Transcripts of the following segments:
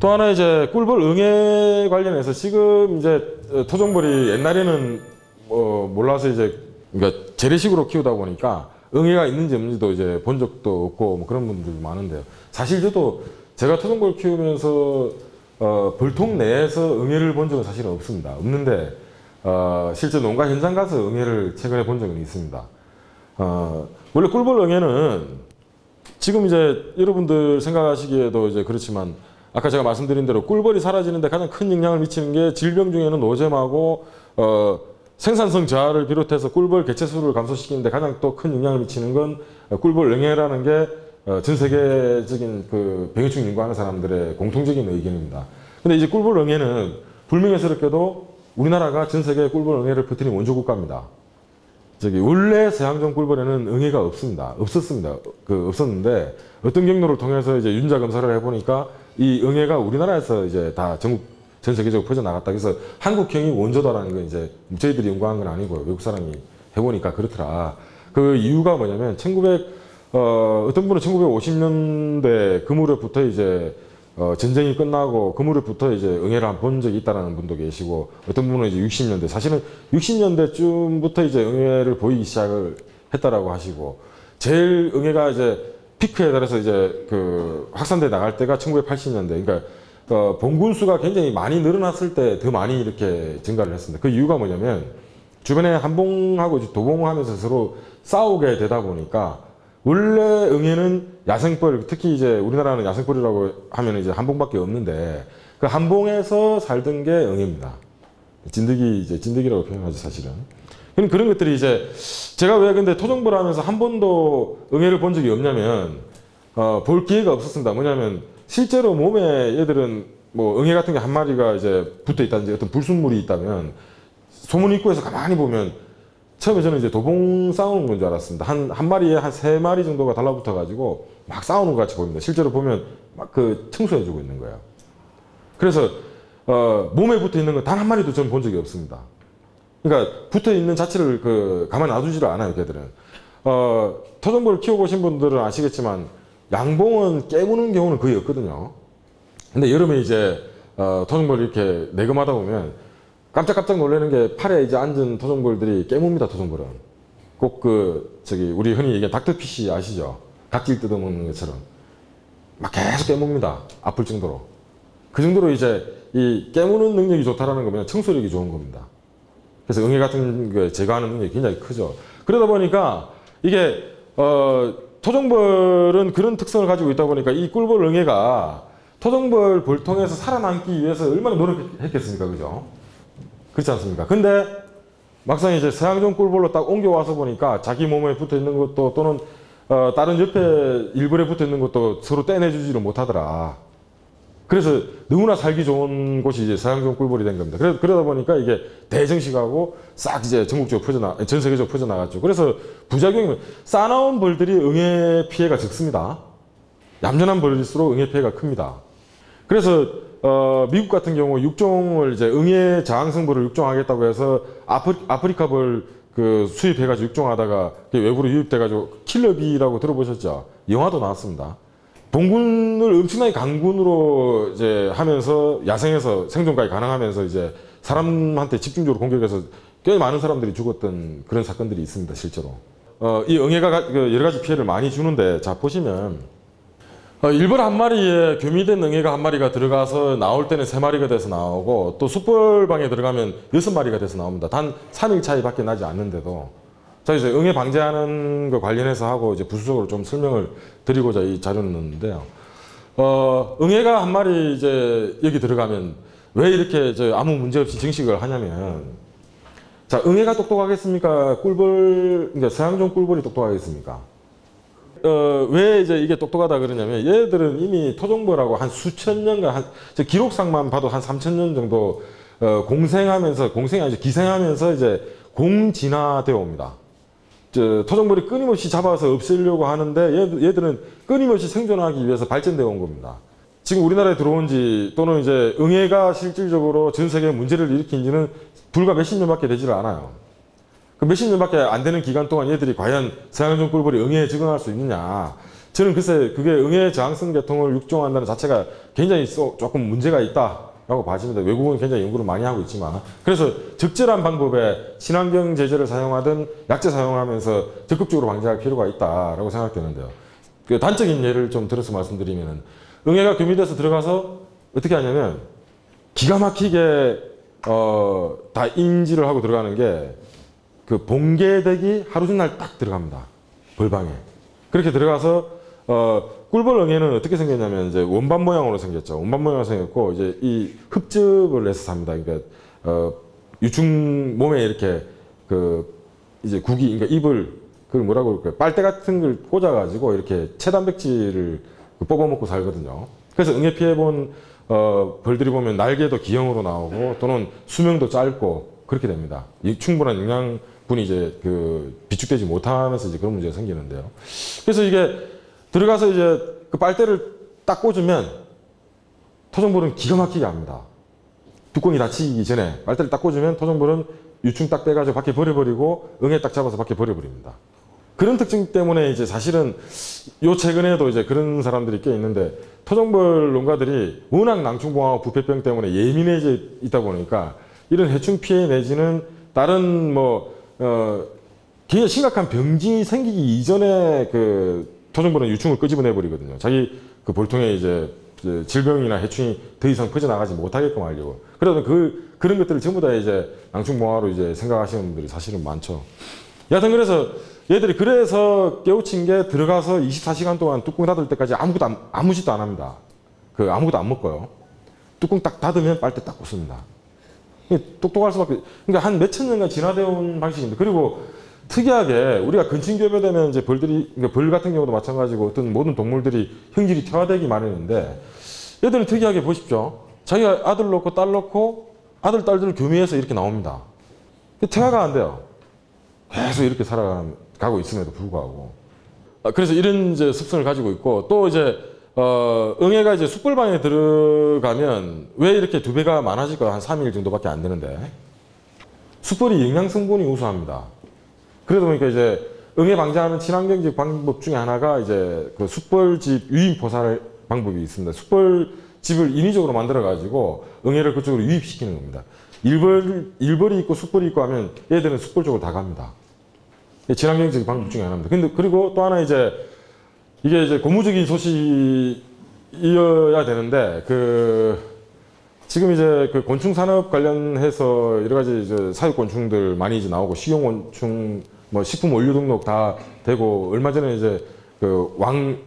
또 하나 이제 꿀벌 응애 관련해서 지금 이제 어, 토종벌이 옛날에는 뭐 몰라서 이제 그러니까 재래식으로 키우다 보니까 응애가 있는지 없는지도 이제 본 적도 없고 뭐 그런 분들이 많은데요. 사실 저도 제가 토종벌 키우면서 어, 벌통 내에서 응애를 본 적은 사실은 없습니다. 없는데 어, 실제 농가 현장 가서 응애를 최근에 본 적은 있습니다. 어, 원래 꿀벌 응애는 지금 이제 여러분들 생각하시기에도 이제 그렇지만 아까 제가 말씀드린 대로 꿀벌이 사라지는데 가장 큰 영향을 미치는 게 질병 중에는 노잼하고 어, 생산성 저하를 비롯해서 꿀벌 개체 수를 감소시키는데 가장 또 큰 영향을 미치는 건 어, 꿀벌 응애라는 게 어, 전 세계적인 그 병해충 연구하는 사람들의 공통적인 의견입니다. 근데 이제 꿀벌 응애는 불명예스럽게도 우리나라가 전 세계 꿀벌 응애를 퍼뜨린 원조 국가입니다. 저기 원래 서양종 꿀벌에는 응애가 없습니다. 없었습니다. 그 없었는데 어떤 경로를 통해서 이제 윤자 검사를 해보니까 이 응애가 우리나라에서 이제 다 전국 전 세계적으로 퍼져 나갔다. 그래서 한국형이 원조다라는 건 이제 저희들이 연구한 건 아니고요. 외국 사람이 해보니까 그렇더라. 그 이유가 뭐냐면 1900 어, 어떤 분은 1950년대 그 무렵부터 이제 어, 전쟁이 끝나고 그 무렵부터 이제 응애를 한번 적이 있다라는 분도 계시고 어떤 분은 이제 60년대 사실은 60년대쯤부터 이제 응애를 보이기 시작을 했다라고 하시고 제일 응애가 이제 피크에 달해서 이제 그 확산돼 나갈 때가 1980년대 그러니까 어, 봉군 수가 굉장히 많이 늘어났을 때 더 많이 이렇게 증가를 했습니다. 그 이유가 뭐냐면 주변에 한봉하고 도봉하면서 서로 싸우게 되다 보니까 원래 응애는 야생벌 특히 이제 우리나라는 야생벌이라고 하면 이제 한봉밖에 없는데 그 한봉에서 살던 게 응애입니다. 진드기 이제 진드기라고 표현하죠 사실은. 그런 그런 것들이 이제 제가 왜 근데 토종벌 하면서 한 번도 응애를 본 적이 없냐면 어, 볼 기회가 없었습니다. 뭐냐면 실제로 몸에 얘들은 뭐 응애 같은 게 한 마리가 이제 붙어 있다든지 어떤 불순물이 있다면 소문 입구에서 가만히 보면 처음에 저는 이제 도봉 싸우는 건 줄 알았습니다. 한, 한 마리에 한 세 마리 정도가 달라붙어 가지고 막 싸우는 것 같이 보입니다. 실제로 보면 막 그 청소해 주고 있는 거예요. 그래서 어, 몸에 붙어 있는 건 단 한 마리도 저는 본 적이 없습니다. 그러니까 붙어 있는 자체를 그 가만히 놔두지를 않아요, 걔들은. 어, 토종벌 키워보신 분들은 아시겠지만 양봉은 깨무는 경우는 거의 없거든요. 근데 여름에 이제 어, 토종벌 이렇게 내검하다 보면 깜짝깜짝 놀라는 게 팔에 이제 앉은 토종벌들이 깨뭅니다, 토종벌은. 꼭 그 저기 우리 흔히 얘기하는 닥터피쉬 아시죠? 닭질 뜯어먹는 것처럼 막 계속 깨뭅니다. 아플 정도로. 그 정도로 이제 이 깨무는 능력이 좋다라는 거면 청소력이 좋은 겁니다. 그래서 응애 같은 거 제거하는 능력이 굉장히 크죠. 그러다 보니까 이게 어 토종벌은 그런 특성을 가지고 있다 보니까 이 꿀벌 응애가 토종벌 벌통에서 살아남기 위해서 얼마나 노력했겠습니까, 그죠? 그렇지 않습니까? 근데 막상 이제 서양종 꿀벌로 딱 옮겨와서 보니까 자기 몸에 붙어 있는 것도 또는 어, 다른 옆에 일벌에 붙어 있는 것도 서로 떼내주지를 못하더라. 그래서 너무나 살기 좋은 곳이 이제 서양종 꿀벌이 된 겁니다. 그래, 그러다 보니까 이게 대정식하고 싹 이제 전국적으로 퍼져나, 전 세계적으로 퍼져나갔죠. 그래서 부작용이 싸나운 벌들이 응애 피해가 적습니다. 얌전한 벌일수록 응애 피해가 큽니다. 그래서 어, 미국 같은 경우 육종을 이제 응애 저항성 벌을 육종하겠다고 해서 아프, 아프리카 벌 그 수입해가지고 육종하다가 외부로 유입돼가지고 킬러비라고 들어보셨죠? 영화도 나왔습니다. 봉군을 엄청나게 강군으로 이제 하면서 야생에서 생존까지 가능하면서 이제 사람한테 집중적으로 공격해서 꽤 많은 사람들이 죽었던 그런 사건들이 있습니다, 실제로. 어, 이 응애가 그 여러 가지 피해를 많이 주는데, 자, 보시면, 어, 일벌 한 마리에 교미된 응애가 한 마리가 들어가서 나올 때는 세 마리가 돼서 나오고, 또 숯벌방에 들어가면 여섯 마리가 돼서 나옵니다. 단 3일 차이밖에 나지 않는데도. 자, 이제 응애 방지하는 거 관련해서 하고 이제 부수적으로 좀 설명을 드리고자 이 자료를 넣었는데요. 어, 응애가 한 마리 이제 여기 들어가면 왜 이렇게 저 아무 문제 없이 증식을 하냐면 자, 응애가 똑똑하겠습니까? 꿀벌, 그러니까 서양종 꿀벌이 똑똑하겠습니까? 어, 왜 이제 이게 똑똑하다 그러냐면 얘들은 이미 토종벌하고 한 수천 년간 한, 저 기록상만 봐도 한 3천 년 정도 어, 공생하면서, 공생이 아니죠. 기생하면서 이제 공진화되어 옵니다. 저, 토종벌이 끊임없이 잡아서 없애려고 하는데 얘, 얘들은 끊임없이 생존하기 위해서 발전되어 온 겁니다. 지금 우리나라에 들어온 지 또는 이제 응애가 실질적으로 전 세계에 문제를 일으킨 지는 불과 몇십 년밖에 되지를 않아요. 그 몇십 년밖에 안 되는 기간 동안 얘들이 과연 서양종 꿀벌이 응애에 적응할 수 있느냐. 저는 글쎄 그게 응애 저항성 계통을 육종한다는 자체가 굉장히 쏘- 조금 문제가 있다 라고 봐집니다. 외국은 굉장히 연구를 많이 하고 있지만 그래서 적절한 방법에 친환경 제재를 사용하든 약제 사용하면서 적극적으로 방지할 필요가 있다라고 생각되는데요. 그 단적인 예를 좀 들어서 말씀드리면은 응애가 교미돼서 들어가서 어떻게 하냐면 기가 막히게 어, 다 인지를 하고 들어가는 게 그 봉개대기 하루 전날 딱 들어갑니다. 벌방에. 그렇게 들어가서 어, 꿀벌 응애는 어떻게 생겼냐면 이제 원반 모양으로 생겼죠. 원반 모양으로 생겼고 이제 이 흡즙을 내서 삽니다. 그러니까 어, 유충 몸에 이렇게 그 이제 국이 그러니까 입을 그걸 뭐라고 그럴까요? 빨대 같은 걸 꽂아가지고 이렇게 체단백질을 그 뽑아먹고 살거든요. 그래서 응애 피해본 어, 벌들이 보면 날개도 기형으로 나오고 또는 수명도 짧고 그렇게 됩니다. 이 충분한 영양분이 이제 그 비축되지 못하면서 이제 그런 문제가 생기는데요. 그래서 이게 들어가서 이제 그 빨대를 딱 꽂으면 토종벌은 기가 막히게 합니다. 뚜껑이 닫히기 전에 빨대를 딱 꽂으면 토종벌은 유충 딱 떼가지고 밖에 버려버리고 응애 딱 잡아서 밖에 버려버립니다. 그런 특징 때문에 이제 사실은 요 최근에도 이제 그런 사람들이 꽤 있는데 토종벌 농가들이 워낙 낭충봉하고 부패병 때문에 예민해져 있다 보니까 이런 해충 피해 내지는 다른 뭐 어, 굉장히 심각한 병진이 생기기 이전에 그 토종벌은 유충을 끄집어내 버리거든요. 자기 그 볼통에 이제 이제 질병이나 해충이 더 이상 퍼져나가지 못하게끔 하려고. 그러다 그 그런 것들을 전부 다 이제 낭충봉화로 이제 생각하시는 분들이 사실은 많죠. 여하튼 그래서 얘들이 그래서 깨우친 게 들어가서 24시간 동안 뚜껑 닫을 때까지 아무것도 안, 아무 짓도 안 합니다. 그 아무것도 안 먹고요. 뚜껑 딱 닫으면 빨대 딱 꽂습니다. 똑똑할 수밖에. 그러니까 한 몇천 년간 진화되어 온 방식입니다. 그리고 특이하게 우리가 근친교배 되면 이제 벌들이 그러니까 벌 같은 경우도 마찬가지고 어떤 모든 동물들이 형질이 퇴화되기 마련인데 얘들은 특이하게 보십시오. 자기가 아들 놓고 딸 놓고 아들 딸들 교미해서 이렇게 나옵니다. 퇴화가 안 돼요. 계속 이렇게 살아가고 있음에도 불구하고. 아, 그래서 이런 이제 습성을 가지고 있고 또 이제 어, 응애가 이제 숯불방에 들어가면 왜 이렇게 두 배가 많아질까? 한 3일 정도밖에 안 되는데. 숯불이 영양 성분이 우수합니다. 그러다 보니까 이제 응애 방지하는 친환경적 방법 중에 하나가 이제 그 숯벌집 유인 포살 방법이 있습니다. 숯벌집을 인위적으로 만들어 가지고 응애를 그쪽으로 유입시키는 겁니다. 일벌 일벌이 있고 숯벌이 있고 하면 얘들은 숯벌 쪽으로 다 갑니다. 친환경적 방법 중에 하나입니다. 근데 그리고 또 하나 이제 이게 이제 고무적인 소식이어야 되는데 그 지금 이제 그 곤충 산업 관련해서 여러 가지 이제 사육 곤충들 많이 이제 나오고 식용 곤충 뭐 식품 원료 등록 다 되고 얼마 전에 이제 그 왕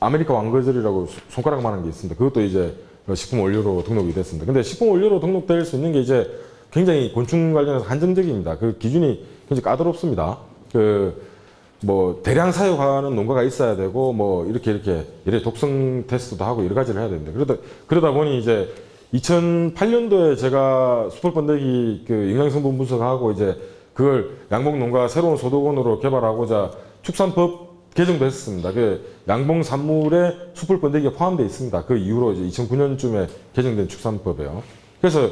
아메리카 왕거저리라고 손가락만한 게 있습니다. 그것도 이제 그 식품 원료로 등록이 됐습니다. 근데 식품 원료로 등록될 수 있는 게 이제 굉장히 곤충 관련해서 한정적입니다. 그 기준이 굉장히 까다롭습니다. 그 뭐 대량 사육하는 농가가 있어야 되고 뭐 이렇게 이렇게 이래 독성 테스트도 하고 여러 가지를 해야 됩니다. 그러다 그러다 보니 이제 2008년도에 제가 수벌 번데기 그 영양성분 분석하고 이제 그걸 양봉 농가 새로운 소득원으로 개발하고자 축산법 개정도 했습니다. 그 양봉 산물에 수풀 번데기가 포함되어 있습니다. 그 이후로 이제 2009년쯤에 개정된 축산법이에요. 그래서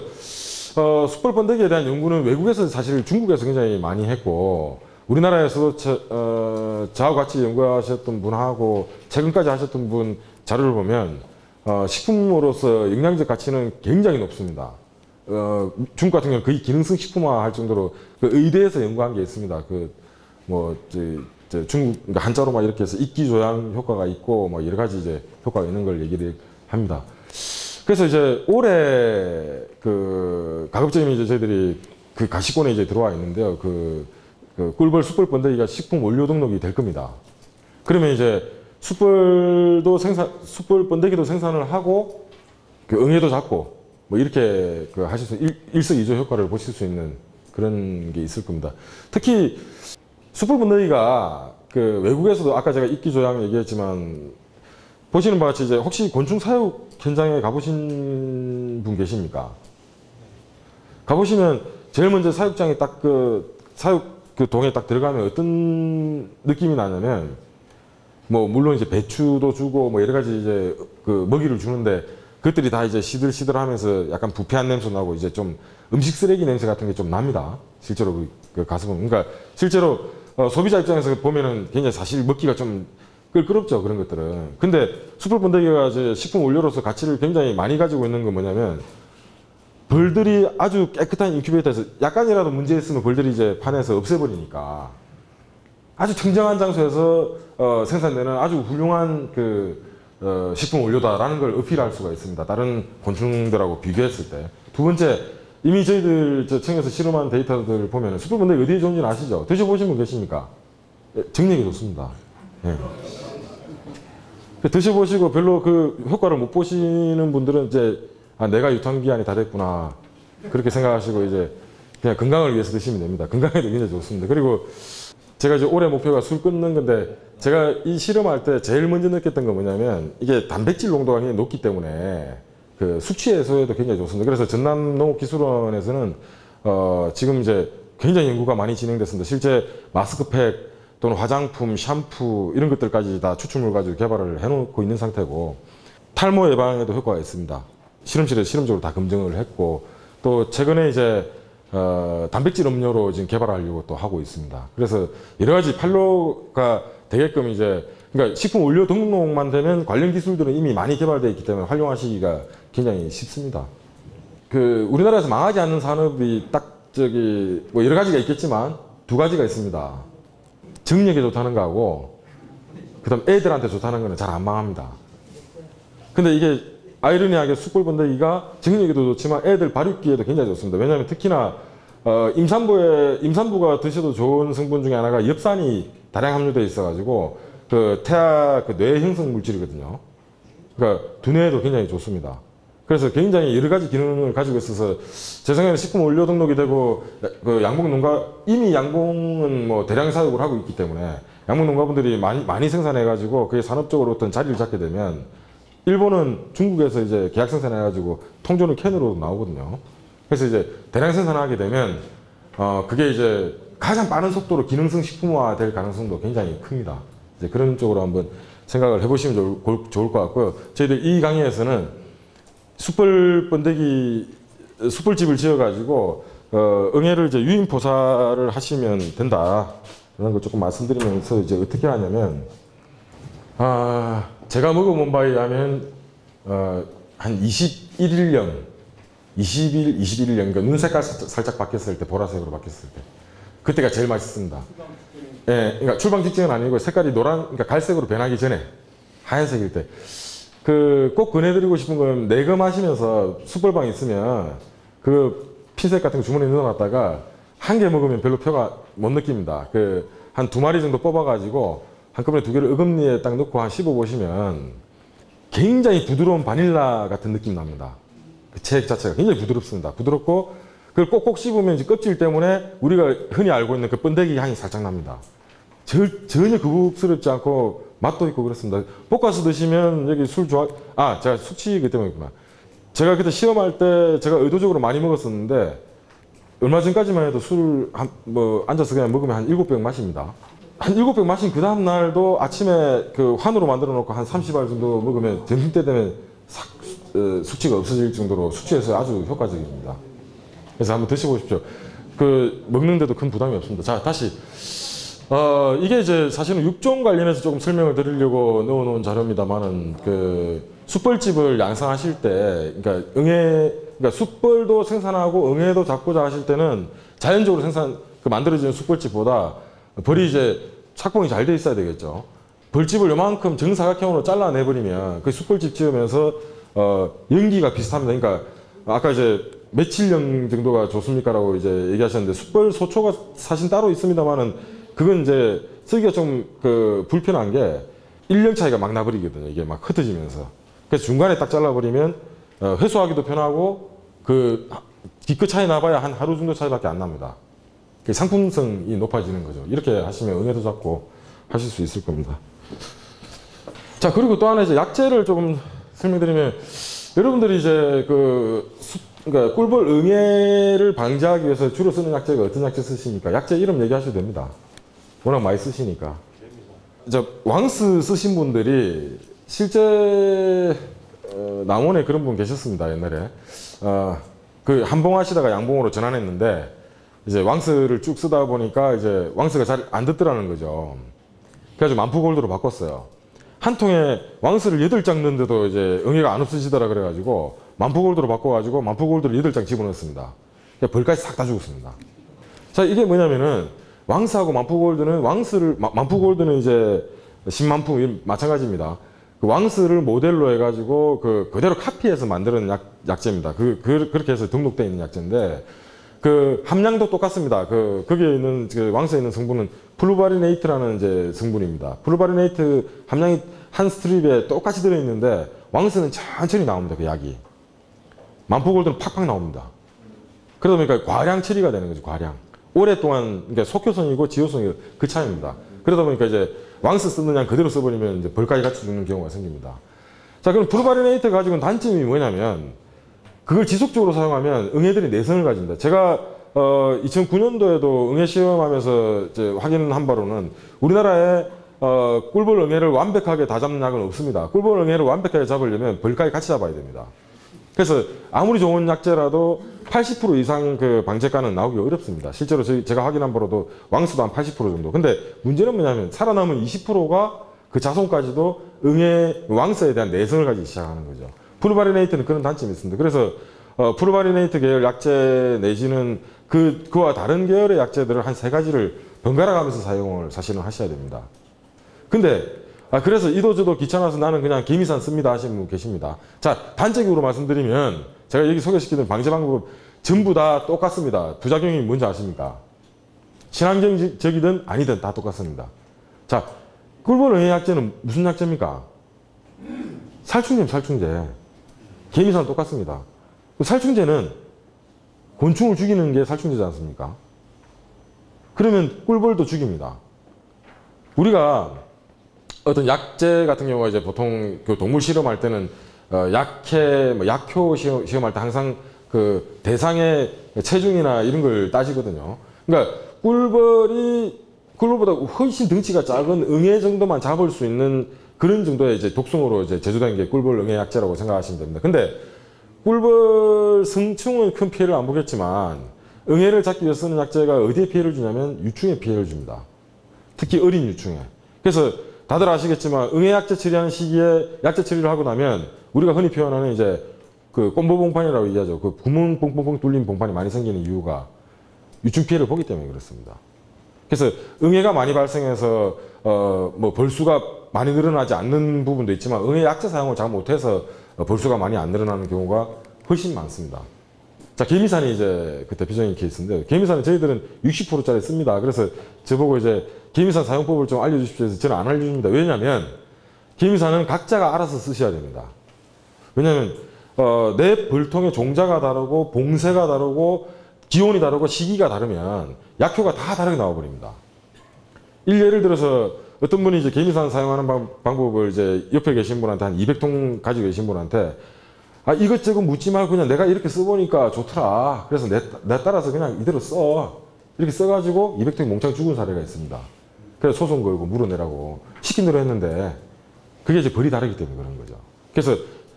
어, 숯불 번데기에 대한 연구는 외국에서 사실 중국에서 굉장히 많이 했고 우리나라에서도 저, 어, 저하고 같이 연구하셨던 분하고 최근까지 하셨던 분 자료를 보면 어, 식품으로서 영양적 가치는 굉장히 높습니다. 어, 중국 같은 경우는 거의 기능성 식품화 할 정도로 그 의대에서 연구한 게 있습니다. 그, 뭐, 저, 저 중국, 그러니까 한자로 막 이렇게 해서 입기 조양 효과가 있고, 뭐 여러 가지 이제 효과가 있는 걸 얘기를 합니다. 그래서 이제 올해 그 가급적이면 이제 저희들이 그 가시권에 이제 들어와 있는데요. 그, 그 꿀벌 숯불 번데기가 식품 원료 등록이 될 겁니다. 그러면 이제 숯불도 생산, 숯불 번데기도 생산을 하고 그 응애도 잡고 뭐 이렇게 그수 일, 일석이조 효과를 보실 수 있는 그런 게 있을 겁니다. 특히 숯불 번데기가 그 외국에서도 아까 제가 입기 조양 얘기했지만 보시는 바와 같이 이제 혹시 곤충 사육 현장에 가보신 분 계십니까? 가보시면 제일 먼저 사육장에 딱 그 사육 그 동에 딱 들어가면 어떤 느낌이 나냐면 뭐 물론 이제 배추도 주고 뭐 여러 가지 이제 그 먹이를 주는데 그것들이 다 이제 시들시들하면서 약간 부패한 냄새 나고 이제 좀 음식 쓰레기 냄새 같은 게 좀 납니다. 실제로 그, 그 보면 그러니까 실제로 어, 소비자 입장에서 보면은 굉장히 사실 먹기가 좀 끌끄럽죠 그런 것들은. 근데 숯불 번데기가 이제 식품 원료로서 가치를 굉장히 많이 가지고 있는 건 뭐냐면 벌들이 아주 깨끗한 인큐베이터에서 약간이라도 문제 있으면 벌들이 이제 판에서 없애버리니까 아주 청정한 장소에서 어, 생산되는 아주 훌륭한 그 어, 식품 원료다라는 걸 어필할 수가 있습니다. 다른 곤충들하고 비교했을 때. 두 번째, 이미 저희들 저 청에서 실험한 데이터들 보면 번데기 어디에 좋은지는 아시죠? 드셔보신 분 계십니까? 예, 정력이 좋습니다. 예. 그 드셔보시고 별로 그 효과를 못 보시는 분들은 이제 아, 내가 유통기한이 다 됐구나. 그렇게 생각하시고 이제 그냥 건강을 위해서 드시면 됩니다. 건강에도 굉장히 좋습니다. 그리고 제가 이제 올해 목표가 술 끊는 건데 제가 이 실험할 때 제일 먼저 느꼈던 건 뭐냐면 이게 단백질 농도가 굉장히 높기 때문에 그 해소에도 굉장히 좋습니다. 그래서 전남 농업기술원에서는 어 지금 이제 굉장히 연구가 많이 진행됐습니다. 실제 마스크팩 또는 화장품, 샴푸 이런 것들까지 다 추출물 가지고 개발을 해놓고 있는 상태고 탈모 예방에도 효과가 있습니다. 실험실에서 실험적으로 다 검증을 했고 또 최근에 이제 어, 단백질 음료로 지금 개발하려고 또 하고 있습니다. 그래서 여러 가지 판로가 되게끔 이제 그러니까 식품 원료 등록만 되면 관련 기술들은 이미 많이 개발되어 있기 때문에 활용하시기가 굉장히 쉽습니다. 그 우리나라에서 망하지 않는 산업이 딱 저기 뭐 여러 가지가 있겠지만 두 가지가 있습니다. 정력에 좋다는 거하고 그다음 애들한테 좋다는 거는 잘 안 망합니다. 근데 이게 아이러니하게 숯불 번데기가 정력에도 좋지만 애들 발육기에도 굉장히 좋습니다. 왜냐하면 특히나 어, 임산부에 임산부가 드셔도 좋은 성분 중에 하나가 엽산이 다량 함유되어 있어가지고 그 태아 그 뇌 형성 물질이거든요. 그러니까 두뇌에도 굉장히 좋습니다. 그래서 굉장히 여러 가지 기능을 가지고 있어서 제 생각에는 식품 원료 등록이 되고 그 양봉 농가 이미 양봉은 뭐 대량 사육을 하고 있기 때문에 양봉 농가분들이 많이 많이 생산해 가지고 그게 산업적으로 어떤 자리를 잡게 되면 일본은 중국에서 이제 계약 생산해 가지고 통조는 캔으로 나오거든요. 그래서 이제 대량 생산하게 되면 어 그게 이제 가장 빠른 속도로 기능성 식품화 될 가능성도 굉장히 큽니다. 이제 그런 쪽으로 한번 생각을 해보시면 좋을, 좋을 것 같고요. 저희들 이 강의에서는 숯불 번데기 숯불집을 지어가지고 어, 응애를 이제 유인 포사를 하시면 된다. 이런 걸 조금 말씀드리면서 이제 어떻게 하냐면 아 제가 먹어본 바에 의하면 어, 한 21일령 20일, 21일령 그러니까 눈 색깔 살짝, 살짝 바뀌었을 때 보라색으로 바뀌었을 때 그때가 제일 맛있습니다. 예, 그러니까 출방 직전은 아니고 색깔이 노란, 그러니까 갈색으로 변하기 전에 하얀색일 때. 그 꼭 권해드리고 싶은 건 내검하시면서 숯불방 있으면 그 핀셋 같은 거 주머니에 넣어놨다가 한 개 먹으면 별로 표가 못 느낍니다. 그 한 두 마리 정도 뽑아가지고 한꺼번에 두 개를 어금니에 딱 넣고 한 씹어 보시면 굉장히 부드러운 바닐라 같은 느낌 납니다. 그 책 자체가 굉장히 부드럽습니다. 부드럽고 그걸 꼭꼭 씹으면 이제 껍질 때문에 우리가 흔히 알고 있는 그 번데기 향이 살짝 납니다. 절, 전혀 구국스럽지 않고 맛도 있고 그렇습니다. 볶아서 드시면 여기 술 좋아, 아, 제가 숙취이기 때문이구나. 제가 그때 시험할 때 제가 의도적으로 많이 먹었었는데 얼마 전까지만 해도 술, 한, 뭐, 앉아서 그냥 먹으면 한 7병 마십니다. 한 7병 마신 그 다음날도 아침에 그 환으로 만들어 놓고 한 30알 정도 먹으면 점심때 되면 싹, 어, 숙취가 없어질 정도로 숙취해서 아주 효과적입니다. 그래서 한번 드셔보십시오. 그, 먹는데도 큰 부담이 없습니다. 자, 다시. 어, 이게 이제 사실은 육종 관련해서 조금 설명을 드리려고 넣어놓은 자료입니다만은 그 숯벌집을 양성하실 때, 그러니까 응애, 그러니까 숯벌도 생산하고 응애도 잡고자 하실 때는 자연적으로 생산, 그 만들어지는 숯벌집보다 벌이 이제 착봉이 잘 돼 있어야 되겠죠. 벌집을 요만큼 정사각형으로 잘라내버리면 그 숯벌집 지으면서 어, 연기가 비슷합니다. 그러니까 아까 이제 며칠령 정도가 좋습니까라고 이제 얘기하셨는데 숯벌 소초가 사실 따로 있습니다만은 그건 이제 쓰기가 좀 그 불편한 게 1년 차이가 막 나버리거든요. 이게 막 흩어지면서. 그래서 중간에 딱 잘라버리면 어, 회수하기도 편하고 그 뒤끝 차이 나봐야 한 하루 정도 차이밖에 안 납니다. 그 상품성이 높아지는 거죠. 이렇게 하시면 은혜도 잡고 하실 수 있을 겁니다. 자 그리고 또 하나 이제 약재를 조금 설명드리면 여러분들이 이제 그 수, 그러니까 꿀벌 응애를 방지하기 위해서 주로 쓰는 약재가 어떤 약재 쓰십니까? 약재 이름 얘기하셔도 됩니다. 워낙 많이 쓰시니까. 저 왕스 쓰신 분들이 실제 어, 남원에 그런 분 계셨습니다 옛날에. 어, 그 한봉 하시다가 양봉으로 전환했는데 이제 왕스를 쭉 쓰다 보니까 이제 왕스가 잘 안 듣더라는 거죠. 그래가지고 만푸골드로 바꿨어요. 한 통에 왕스를 여덟 장 넣는데도 이제 응애가 안 없어지더라 그래가지고 만푸골드로 바꿔가지고 만푸골드를 여덟 장 집어넣습니다. 벌까지 싹 다 죽었습니다. 자 이게 뭐냐면은 왕스하고 만푸골드는 왕스를 마- 만푸골드는 이제 10만푸 이 마찬가지입니다. 그 왕스를 모델로 해가지고 그 그대로 카피해서 만드는 약, 약제입니다. 그, 그 그렇게 해서 등록되어 있는 약제인데 그 함량도 똑같습니다. 그 거기에 있는 그 왕스에 있는 성분은 fluvalinate라는 이제 성분입니다. fluvalinate 함량이 한 strip에 똑같이 들어 있는데 왕스는 천천히 나옵니다. 그 약이 만푸골드는 팍팍 나옵니다. 그러다 보니까 과량 처리가 되는 거죠. 과량. 오랫동안 그러니까 속효성이고 지효성이 그 차이입니다. 그러다 보니까 이제 왕스 쓰는 양 그대로 써버리면 이제 벌까지 같이 죽는 경우가 생깁니다. 자 그럼 fluvalinate 가지고는 단점이 뭐냐면 그걸 지속적으로 사용하면 응애들이 내성을 가집니다. 제가 어, 2009년도에도 응애 시험하면서 이제 확인한 바로는 우리나라에 어, 꿀벌 응애를 완벽하게 다 잡는 약은 없습니다. 꿀벌 응애를 완벽하게 잡으려면 벌까지 같이 잡아야 됩니다. 그래서 아무리 좋은 약제라도 80% 이상 그 방제가는 나오기 어렵습니다. 실제로 저희- 제가 확인한 바로도 왕스도 한 80% 정도. 근데 문제는 뭐냐면 살아남은 20%가 그 자손까지도 응애 왕스에 대한 내성을 가지기 시작하는 거죠. fluvalinate는 그런 단점이 있습니다. 그래서 어, fluvalinate 계열 약제 내지는 그 그와 다른 계열의 약제들을 한 세 가지를 번갈아 가면서 사용을 사실은 하셔야 됩니다. 근데 아 그래서 이도저도 귀찮아서 나는 그냥 개미산 씁니다 하시는 분 계십니다. 자 단적으로 말씀드리면 제가 여기 소개시키는 방제 방법 전부 다 똑같습니다. 부작용이 뭔지 아십니까? 친환경적이든 아니든 다 똑같습니다. 자 꿀벌 응애 약제는 무슨 약제입니까? 살충제 살충제. 개미산 똑같습니다. 그 살충제는 곤충을 죽이는 게 살충제지 않습니까? 그러면 꿀벌도 죽입니다. 우리가 어떤 약제 같은 경우가 이제 보통 그 동물 실험할 때는 어, 약해, 뭐 약효 시험, 시험 할 때 항상 그 대상의 체중이나 이런 걸 따지거든요. 그러니까 꿀벌이 꿀벌보다 훨씬 덩치가 작은 응애 정도만 잡을 수 있는 그런 정도의 이제 독성으로 이제 제조된 게 꿀벌 응애 약제라고 생각하시면 됩니다. 근데 꿀벌 성충은 큰 피해를 안 보겠지만 응애를 잡기 위해서 쓰는 약제가 어디에 피해를 주냐면 유충에 피해를 줍니다. 특히 어린 유충에. 그래서 다들 아시겠지만 응애 약제 처리하는 시기에 약제 처리를 하고 나면 우리가 흔히 표현하는 이제 그 꼼보봉판이라고 얘기하죠. 그 구멍 뽕뽕뽕 뚫린 봉판이 많이 생기는 이유가 유충 피해를 보기 때문에 그렇습니다. 그래서 응애가 많이 발생해서 어 뭐 벌수가 많이 늘어나지 않는 부분도 있지만 응애 약제 사용을 잘 못해서 어, 벌수가 많이 안 늘어나는 경우가 훨씬 많습니다. 자, 개미산이 이제 그 대표적인 케이스인데, 개미산은 저희들은 60%짜리 씁니다. 그래서 저보고 이제 개미산 사용법을 좀 알려주십시오 해서 저는 안 알려줍니다. 왜냐면, 개미산은 각자가 알아서 쓰셔야 됩니다. 왜냐면, 어, 내 벌통의 종자가 다르고, 봉쇄가 다르고, 기온이 다르고, 시기가 다르면, 약효가 다 다르게 나와버립니다. 일 예를 들어서, 어떤 분이 이제 개미산 사용하는 방, 방법을 이제 옆에 계신 분한테 한 200통 가지고 계신 분한테 아, 이것저것 묻지 말고 그냥 내가 이렇게 써보니까 좋더라. 그래서 내, 내 따라서 그냥 이대로 써. 이렇게 써가지고 200통이 몽창 죽은 사례가 있습니다. 그래서 소송 걸고 물어내라고 시킨 대로 했는데 그게 이제 벌이 다르기 때문에 그런 거죠. 그래서,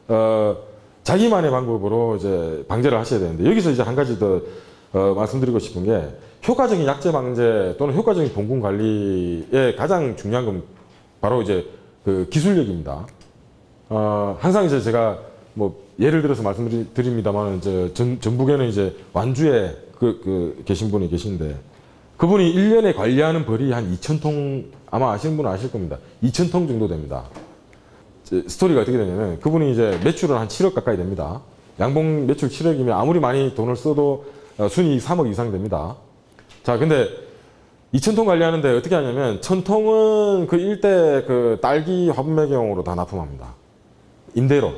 어, 자기만의 방법으로 이제 방제를 하셔야 되는데 여기서 이제 한 가지 더 어, 말씀드리고 싶은 게 효과적인 약제 방제 또는 효과적인 봉군 관리의 가장 중요한 건 바로 이제 그 기술력입니다. 어, 항상 이제 제가 뭐 예를 들어서 말씀드립니다만 이제 전, 전북에는 이제 완주에 그, 그 계신 분이 계신데 그분이 1년에 관리하는 벌이 한 2,000통 아마 아시는 분은 아실 겁니다. 2,000통 정도 됩니다. 스토리가 어떻게 되냐면 그분이 이제 매출은 한 7억 가까이 됩니다. 양봉 매출 7억이면 아무리 많이 돈을 써도 어, 순이익 3억 이상 됩니다. 자, 근데 2,000통 관리하는데 어떻게 하냐면 1,000통은 그 일대 그 딸기 화분 매경으로 다 납품합니다. 임대로.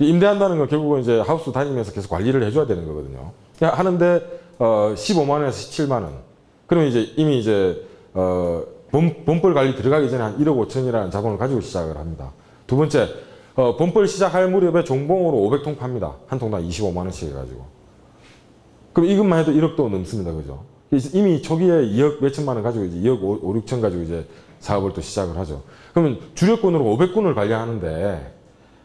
이 임대한다는 건 결국은 이제 하우스 다니면서 계속 관리를 해줘야 되는 거거든요. 하는데 어 15만 원에서 17만 원. 그러면 이제 이미 이제 어 본, 본벌 관리 들어가기 전에 한 1억 5천이라는 자본을 가지고 시작을 합니다. 두 번째 어 본벌 시작할 무렵에 종봉으로 500통 팝니다. 한 통당 25만 원씩 해가지고. 그럼 이것만 해도 1억도 넘습니다. 그죠? 이미 초기에 2억 몇천만 원 가지고 이제 2억 5, 5 6천 가지고 이제 사업을 또 시작을 하죠. 그러면 주력군으로 500군을 관리하는데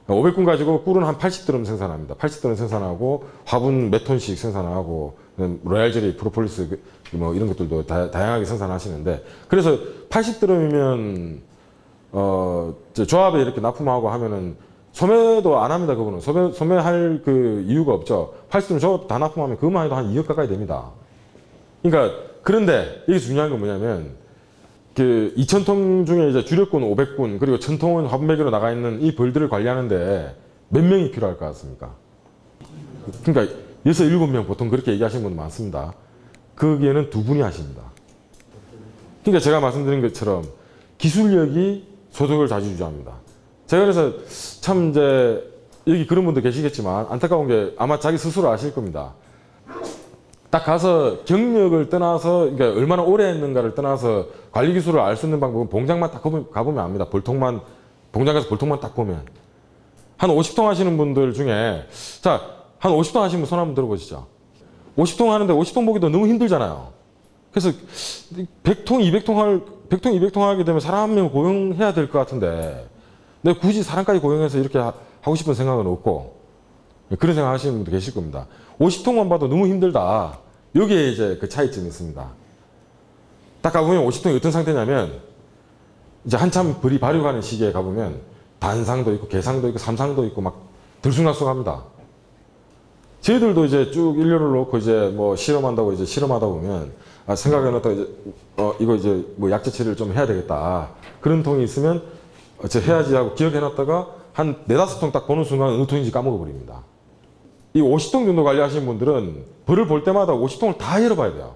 500군 가지고 꿀은 한 80드럼 생산합니다. 80드럼 생산하고 화분 몇 톤씩 생산하고 로얄젤리, 프로폴리스 그- 뭐 이런 것들도 다, 다양하게 생산하시는데 그래서 80드럼이면 어, 저 조합에 이렇게 납품하고 하면은 소매도 안 합니다. 그분은 소매 소매할 그 이유가 없죠. 팔수는 조합 다 납품하면 그것만 해도 한 2억 가까이 됩니다. 그러니까 그런데 이게 중요한 건 뭐냐면 그 2,000통 중에 이제 주력군 500군 그리고 1,000통은 화분배기로 나가 있는 이 벌들을 관리하는데 몇 명이 필요할 것 같습니까? 그러니까 6, 7명 보통 그렇게 얘기하시는 분들 많습니다. 거기에는 두 분이 하십니다. 그러니까 제가 말씀드린 것처럼 기술력이 소득을 자주주장합니다. 제가 그래서 참 이제 여기 그런 분도 계시겠지만 안타까운 게 아마 자기 스스로 아실 겁니다. 딱 가서 경력을 떠나서 그러니까 얼마나 오래 했는가를 떠나서 관리 기술을 알 수 있는 방법은 봉장만 딱 가보면, 압니다. 볼통만 봉장 가서 볼통만 딱 보면 한 50통 하시는 분들 중에 자 한 50통 하시는 분 손 한번 들어보시죠. 50통 하는데 50통 보기도 너무 힘들잖아요. 그래서 100통, 200통 할 100통, 200통 하게 되면 사람 한 명 고용해야 될 것 같은데 내가 굳이 사람까지 고용해서 이렇게 하- 하고 싶은 생각은 없고 그런 생각 하시는 분도 계실 겁니다. 50통만 봐도 너무 힘들다. 여기에 이제 그 차이점이 있습니다. 딱 가보면 50통이 어떤 상태냐면 이제 한참 벌이 발효가는 시기에 가보면 단상도 있고 개상도 있고 삼상도 있고 막 들쑥날쑥합니다. 저희들도 이제 쭉 인류를 놓고 이제 뭐 실험한다고 이제 실험하다 보면 아, 생각해놨다 이제 어 이거 이제 뭐 약재 처리를 좀 해야 되겠다 그런 통이 있으면 어, 저 해야지 하고 기억해놨다가 한 네다섯 통 딱 보는 순간 어느 통인지 까먹어 버립니다. 이 50통 정도 관리하시는 분들은 벌을 볼 때마다 50통을 다 열어봐야 돼요.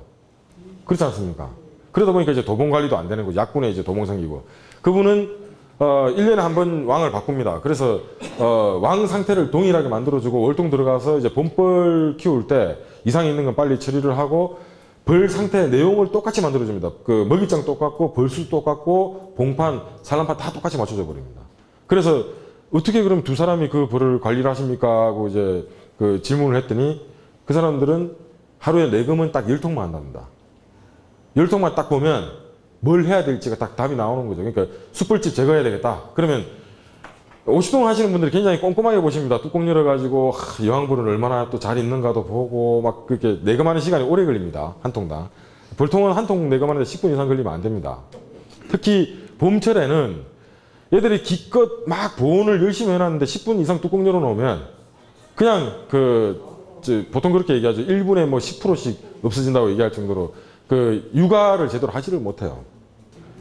그렇지 않습니까? 그러다 보니까 이제 도봉 관리도 안 되는 거죠. 약군에 이제 도봉 생기고. 그분은 어, 1년에 한 번 왕을 바꿉니다. 그래서 어, 왕 상태를 동일하게 만들어주고 월동 들어가서 이제 봄벌 키울 때 이상이 있는 건 빨리 처리를 하고 벌 상태 내용을 똑같이 만들어줍니다. 그 먹이장 똑같고 벌수 똑같고 봉판, 산란판 다 똑같이 맞춰져 버립니다. 그래서 어떻게 그럼 두 사람이 그 벌을 관리를 하십니까? 하고 이제 그 질문을 했더니 그 사람들은 하루에 내금은 딱 10통만 한답니다. 열통만 딱 보면 뭘 해야 될지가 딱 답이 나오는 거죠. 그러니까 숯불집 제거해야 되겠다. 그러면 50통 하시는 분들이 굉장히 꼼꼼하게 보십니다. 뚜껑 열어가지고 하, 여왕불은 얼마나 또 잘 있는가도 보고 막 그렇게 내검하는 시간이 오래 걸립니다. 한 통당. 볼통은 한 통 내검하는데 10분 이상 걸리면 안 됩니다. 특히 봄철에는 얘들이 기껏 막 보온을 열심히 해놨는데 10분 이상 뚜껑 열어놓으면 그냥 그 저, 보통 그렇게 얘기하죠. 1분에 뭐 10%씩 없어진다고 얘기할 정도로 그 육아를 제대로 하지를 못해요.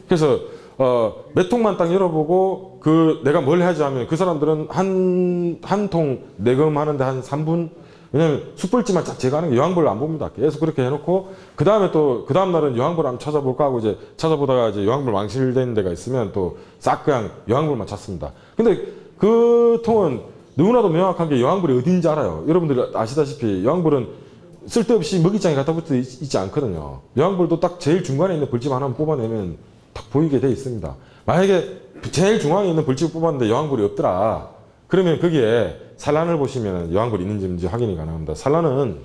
그래서 어, 몇 통만 딱 열어보고 그 내가 뭘 하지 하면 그 사람들은 한 한 통 내검하는데 한 3분 왜냐면 숯불지만 쫙 제거하는 게 여왕벌을 안 봅니다. 계속 그렇게 해놓고 그 다음에 또 그 다음 날은 여왕벌 한번 찾아볼까 하고 이제 찾아보다가 이제 여왕벌 망실된 데가 있으면 또 싹 그냥 여왕벌만 찾습니다. 근데 그 통은 너무나도 명확한 게 여왕벌이 어딘지 알아요. 여러분들 아시다시피 여왕벌은 쓸데없이 먹이장에 갖다 붙어 있- 있지 않거든요. 여왕벌도 딱 제일 중간에 있는 벌집 하나만 뽑아내면 딱 보이게 돼 있습니다. 만약에 제일 중앙에 있는 벌집을 뽑았는데 여왕벌이 없더라. 그러면 거기에 산란을 보시면 여왕벌이 있는지 없는지 확인이 가능합니다. 산란은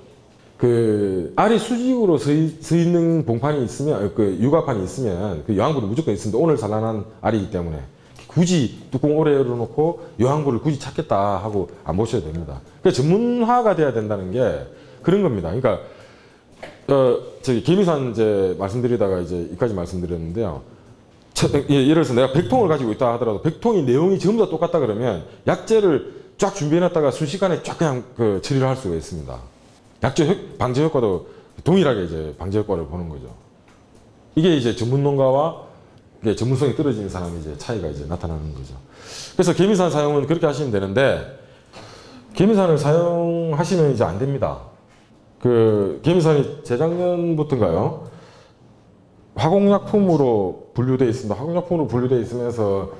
그 알이 수직으로 서, 있, 서 있는 봉판이 있으면 어, 그 육아판이 있으면 그 여왕벌이 무조건 있습니다. 오늘 산란한 알이기 때문에 굳이 뚜껑 오래 열어놓고 여왕벌을 굳이 찾겠다 하고 안 보셔야 됩니다. 그러니까 전문화가 돼야 된다는 게 그런 겁니다. 그러니까 어, 저기 개미산 이제 말씀드리다가 이제 이까지 말씀드렸는데요. 첫- 예, 예를 들어서 내가 100통을 가지고 있다 하더라도 100통이 내용이 전부 다 똑같다 그러면 약재를 쫙 준비해놨다가 순식간에 쫙 그냥 그 처리를 할 수가 있습니다. 약재 효- 방제 효과도 동일하게 이제 방제 효과를 보는 거죠. 이게 이제 전문 농가와 이게 전문성이 떨어지는 사람이 이제 차이가 이제 나타나는 거죠. 그래서 개미산 사용은 그렇게 하시면 되는데 개미산을 사용하시면 이제 안 됩니다. 그 개미산이 재작년부터인가요? 화공약품으로 분류되어 있습니다. 화공약품으로 분류되어 있으면서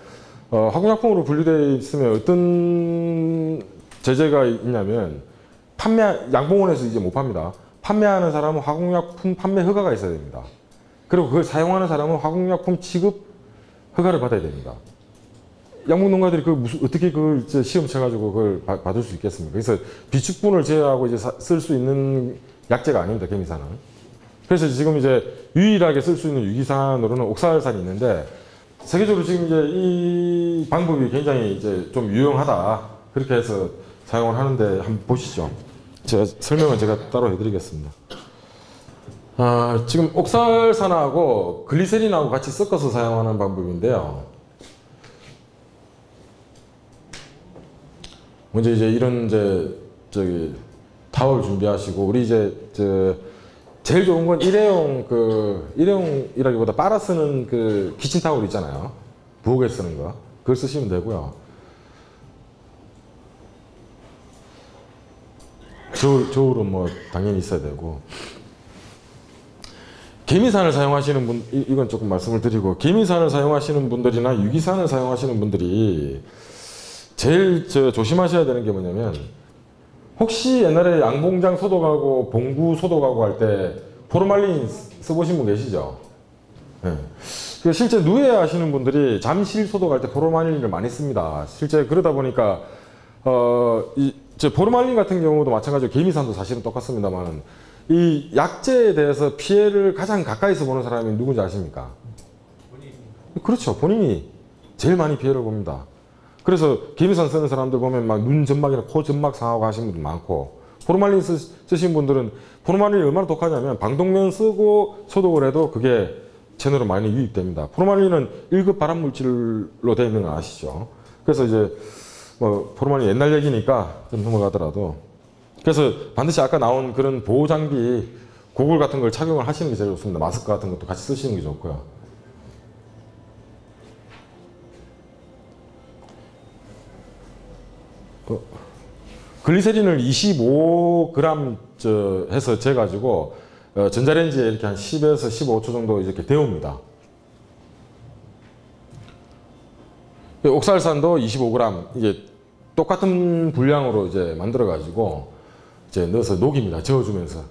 어, 화공약품으로 분류되어 있으면 어떤 제재가 있냐면 판매 양봉원에서 이제 못 팝니다. 판매하는 사람은 화공약품 판매 허가가 있어야 됩니다. 그리고 그걸 사용하는 사람은 화공약품 취급 허가를 받아야 됩니다. 양봉 농가들이 그 무슨 어떻게 이제 시험 쳐가지고 그걸 바- 받을 수 있겠습니까? 그래서 비축분을 제외하고 이제 쓸 수 있는 약재가 아닙니다. 개미산은. 그래서 지금 이제 유일하게 쓸 수 있는 유기산으로는 옥살산이 있는데 세계적으로 지금 이제 이 방법이 굉장히 이제 좀 유용하다 그렇게 해서 사용을 하는데 한번 보시죠. 제가 설명은 제가 따로 해드리겠습니다. 아, 지금 옥살산하고 글리세린하고 같이 섞어서 사용하는 방법인데요. 먼저 이제 이런 이제 저기 타월 준비하시고 우리 이제 저 제일 좋은 건 일회용 그 일회용이라기보다 빨아 쓰는 그 키친 타월 있잖아요. 부엌에 쓰는 거. 그걸 쓰시면 되고요. 겨울 겨울은 뭐 당연히 있어야 되고. 개미산을 사용하시는 분 이- 이건 조금 말씀을 드리고 개미산을 사용하시는 분들이나 유기산을 사용하시는 분들이 제일 저 조심하셔야 되는 게 뭐냐면 혹시 옛날에 양봉장 소독하고 봉구 소독하고 할 때 포르말린 써보신 분 계시죠? 네. 그 실제 누에 하시는 분들이 잠실 소독할 때 포르말린을 많이 씁니다. 실제 그러다 보니까 어, 이, 저 포르말린 같은 경우도 마찬가지로 개미산도 사실은 똑같습니다만 이 약재에 대해서 피해를 가장 가까이서 보는 사람이 누군지 아십니까? 그렇죠. 본인이 제일 많이 피해를 봅니다. 그래서 개미산 쓰는 사람들 보면 막눈 점막이나 코 점막 상하고 하시는 분들 많고 포르말린 쓰, 쓰신 분들은 포르말린이 얼마나 독하냐면 방독면 쓰고 소독을 해도 그게 체내로 많이 유입됩니다. 포르말린은 1급 발암 물질로 되어 있는 거 아시죠? 그래서 이제 뭐 포르말린 옛날 얘기니까 좀 넘어가더라도 그래서 반드시 아까 나온 그런 보호 장비 고글 같은 걸 착용을 하시는 게 제일 좋습니다. 마스크 같은 것도 같이 쓰시는 게 좋고요. 어, 글리세린을 25g 저 해서 재가지고 어, 전자레인지에 이렇게 한 10에서 15초 정도 이렇게 데웁니다. 이 옥살산도 25g 이게 똑같은 분량으로 이제 만들어 가지고 이제 넣어서 녹입니다. 저어주면서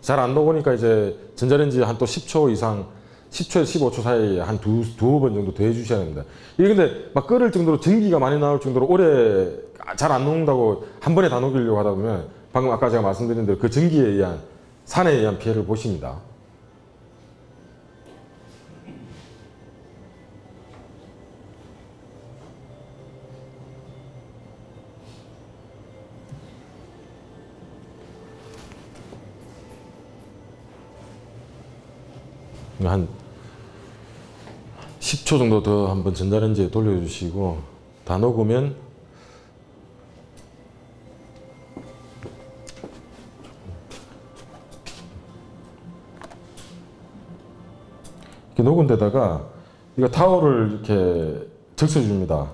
잘 안 녹으니까 이제 전자레인지에 한또 10초 이상 10초에서 15초 사이에 한 두, 두어 번 정도 더 해주셔야 됩니다. 이게 근데 막 끓을 정도로 전기가 많이 나올 정도로 오래 잘 안 녹는다고 한 번에 다 녹이려고 하다 보면 방금 아까 제가 말씀드린 대로 그 전기에 의한 산에 의한 피해를 보십니다. 한 10초 정도 더 한번 전자레인지에 돌려주시고 다 녹으면 이렇게 녹은 데다가 이거 타월을 이렇게 적셔줍니다.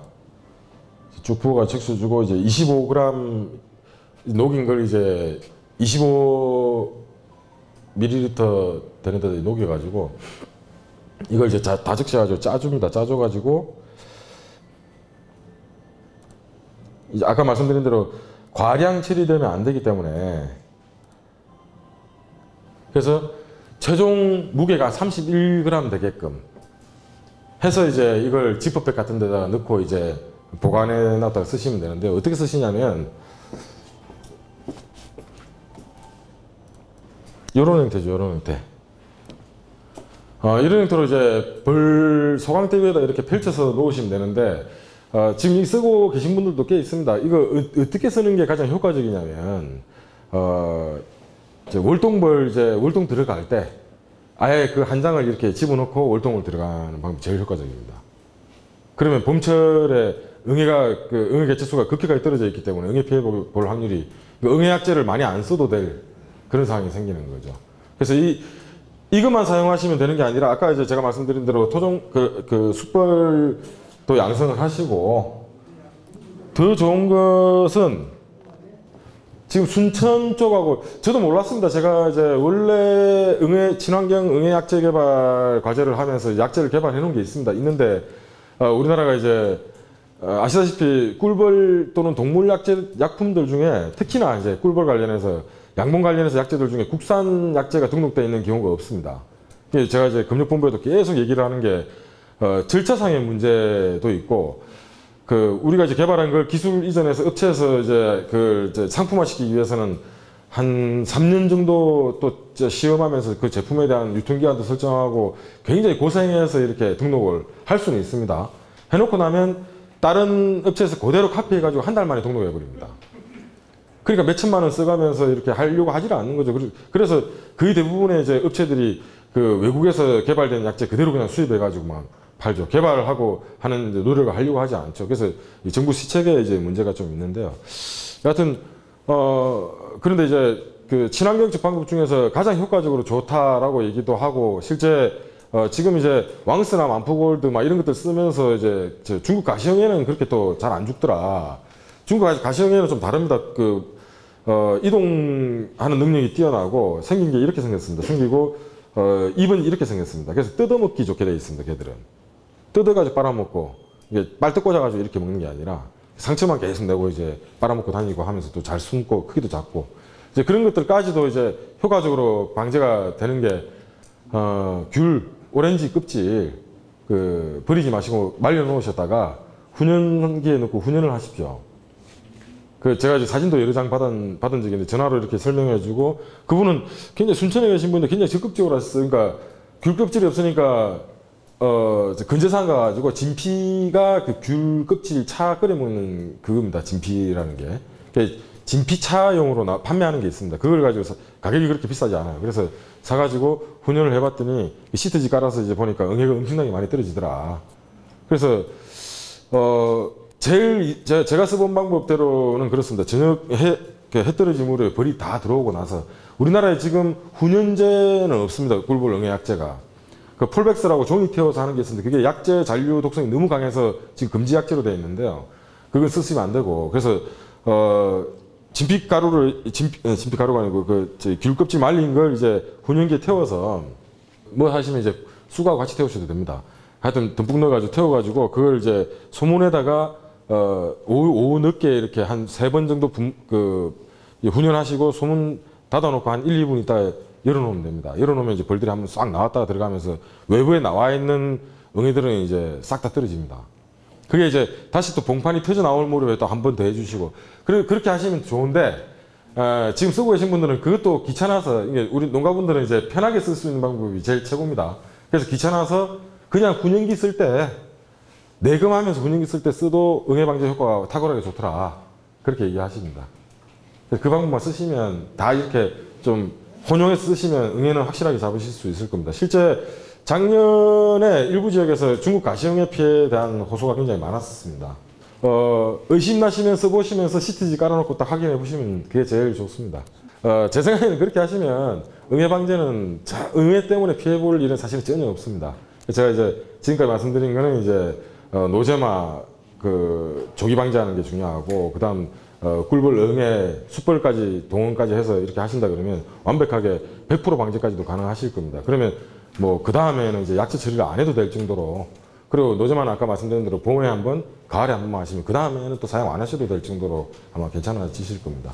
쭉 부어가 적셔주고 이제 25g 녹인 걸 이제 25 밀리리터 되는 데다 녹여가지고 이걸 이제 다, 다 적셔가지고 짜줍니다. 짜줘가지고 이제 아까 말씀드린 대로 과량 처리되면 안 되기 때문에 그래서 최종 무게가 31g 되게끔 해서 이제 이걸 지퍼백 같은 데다가 넣고 이제 보관해 놨다가 쓰시면 되는데 어떻게 쓰시냐면 요런 형태죠, 요런 형태. 어, 이런 형태로 이제 벌 소강대 위에다 이렇게 펼쳐서 놓으시면 되는데, 어, 지금 이 쓰고 계신 분들도 꽤 있습니다. 이거 어, 어떻게 쓰는 게 가장 효과적이냐면, 어, 이제 월동벌 이제 월동 들어갈 때, 아예 그 한 장을 이렇게 집어넣고 월동을 들어가는 방법이 제일 효과적입니다. 그러면 봄철에 응애가 그 응애 개체수가 급격하게 떨어져 있기 때문에 응애 피해 볼볼 확률이 그 응애 약제를 많이 안 써도 될 그런 상황이 생기는 거죠. 그래서 이 이것만 사용하시면 되는 게 아니라 아까 이제 제가 말씀드린 대로 토종 그, 그 숯벌도 양성을 하시고 더 좋은 것은 지금 순천 쪽하고 저도 몰랐습니다. 제가 이제 원래 응애 친환경 응애 약재 개발 과제를 하면서 약재를 개발해 놓은 게 있습니다. 있는데 어, 우리나라가 이제 어, 아시다시피 꿀벌 또는 동물 약재 약품들 중에 특히나 이제 꿀벌 관련해서 양봉 관련해서 약재들 중에 국산 약재가 등록되어 있는 경우가 없습니다. 제가 이제 금융본부에도 계속 얘기를 하는 게 어, 절차상의 문제도 있고 그 우리가 이제 개발한 걸 기술 이전해서 업체에서 이제 그 이제 상품화시키기 위해서는 한 3년 정도 또 시험하면서 그 제품에 대한 유통기한도 설정하고 굉장히 고생해서 이렇게 등록을 할 수는 있습니다. 해놓고 나면 다른 업체에서 그대로 카피해가지고 한 달 만에 등록해 버립니다. 그러니까 몇 천만 원 써가면서 이렇게 하려고 하지를 않는 거죠. 그래- 그래서 거의 대부분의 이제 업체들이 그 외국에서 개발된 약재 그대로 그냥 수입해가지고 막 팔죠. 개발하고 하는 노력을 하려고 하지 않죠. 그래서 이 정부 시책에 이제 문제가 좀 있는데요. 여하튼 어 그런데 이제 그 친환경적 방법 중에서 가장 효과적으로 좋다라고 얘기도 하고 실제 어 지금 이제 왕스나 만푸골드 막 이런 것들 쓰면서 이제 저 중국 가시형에는 그렇게 또 잘 안 죽더라. 중국 가시- 가시형에는 좀 다릅니다. 그 어, 이동하는 능력이 뛰어나고 생긴 게 이렇게 생겼습니다. 생기고 어, 입은 이렇게 생겼습니다. 그래서 뜯어먹기 좋게 되어 있습니다. 걔들은 뜯어가지고 빨아먹고 이게 빨대 꽂아가지고 이렇게 먹는 게 아니라 상처만 계속 내고 이제 빨아먹고 다니고 하면서 또 잘 숨고 크기도 작고 이제 그런 것들까지도 이제 효과적으로 방제가 되는 게 어, 귤 오렌지 껍질 그 버리지 마시고 말려 놓으셨다가 훈연기에 넣고 훈연을 하십시오. 그 제가 이제 사진도 여러 장 받은 받은 적이 있는데 전화로 이렇게 설명해 주고 그분은 굉장히 순천에 계신 분인데 굉장히 적극적으로 하셨어요. 그러니까 귤 껍질이 없으니까 어 근제산 가가지고 진피가 그 귤 껍질 차 끓여 먹는 그겁니다. 진피라는 게그 진피차용으로 나, 판매하는 게 있습니다. 그걸 가지고 사- 가격이 그렇게 비싸지 않아요. 그래서 사가지고 훈연을 해봤더니 시트지 깔아서 이제 보니까 응애가 엄청나게 많이 떨어지더라. 그래서 어 제일 이- 제- 제가 써본 방법대로는 그렇습니다. 저녁 해, 그해 떨어진 물에 벌이 다 들어오고 나서 우리나라에 지금 훈연제는 없습니다. 꿀벌 응애 약제가. 그 폴백스라고 종이 태워서 하는 게 있는데 그게 약제 잔류 독성이 너무 강해서 지금 금지 약제로 되어 있는데요. 그건 쓰시면 안 되고 그래서 어 진피 가루를 진피, 어, 진피 가루가 아니고 그 귤 껍질 말린 걸 이제 훈연기에 태워서 뭐 하시면 이제 쑥하고 같이 태우셔도 됩니다. 하여튼 듬뿍 넣어가지고 태워가지고 그걸 이제 소문에다가 어 오후, 오후 늦게 이렇게 한 세 번 정도 분, 그이 훈연하시고 소문 닫아놓고 한 1, 2분 있다 열어놓으면 됩니다. 열어놓으면 이제 벌들이 한번 싹 나왔다가 들어가면서 외부에 나와 있는 응애들은 이제 싹 다 떨어집니다. 그게 이제 다시 또 봉판이 터져 나올 무렵에 또 한 번 더 해주시고 그래 그렇게 하시면 좋은데 어, 지금 쓰고 계신 분들은 그것도 귀찮아서 이게 우리 농가분들은 이제 편하게 쓸 수 있는 방법이 제일 최고입니다. 그래서 귀찮아서 그냥 훈연기 쓸때 내금하면서 훈연기 쓸때 써도 응애 방제 효과가 탁월하게 좋더라 그렇게 얘기하십니다. 그 방법만 쓰시면 다 이렇게 좀 혼용해서 쓰시면 응애는 확실하게 잡으실 수 있을 겁니다. 실제 작년에 일부 지역에서 중국 가시형의 피해에 대한 호소가 굉장히 많았습니다. 어, 의심나시면 써보시면서 시트지 깔아놓고 딱 확인해 보시면 그게 제일 좋습니다. 어, 제 생각에는 그렇게 하시면 응애 방제는 자, 응애 때문에 피해 볼 일은 사실 전혀 없습니다. 제가 이제 지금까지 말씀드린 거는 이제 어, 노제마 그 조기 방제하는 게 중요하고 그다음 어, 꿀벌 응애 숯벌까지 동원까지 해서 이렇게 하신다 그러면 완벽하게 100% 방제까지도 가능하실 겁니다. 그러면 뭐 그 다음에는 이제 약제 처리를 안 해도 될 정도로 그리고 노제만 아까 말씀드린 대로 봄에 한 번, 가을에 한 번만 하시면 그 다음에는 또 사용 안 하셔도 될 정도로 아마 괜찮아지실 겁니다.